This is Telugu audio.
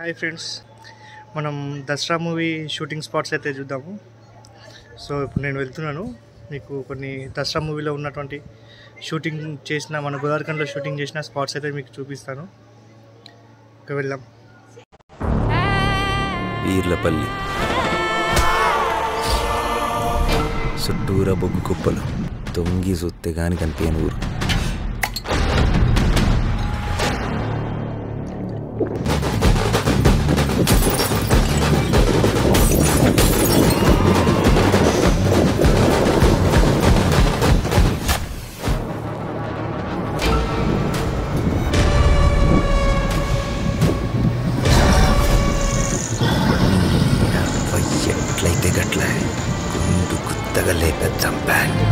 హాయ్ ఫ్రెండ్స్ మనం దసరా మూవీ షూటింగ్ స్పాట్స్ అయితే చూద్దాము. సో ఇప్పుడు నేను వెళ్తున్నాను. మీకు కొన్ని దసరా మూవీలో ఉన్నటువంటి షూటింగ్ చేసిన మన గోదావరికంలో షూటింగ్ చేసిన స్పాట్స్ అయితే మీకు చూపిస్తాను. ఇక వెళ్దాం. వీర్లపల్లి చుట్టూరా బొగ్గు కుప్పలు. తొంగి సుత్తే గాని కనిపించని ఊరు. గట్ల గుండు గుత్తగా లేక చంపాను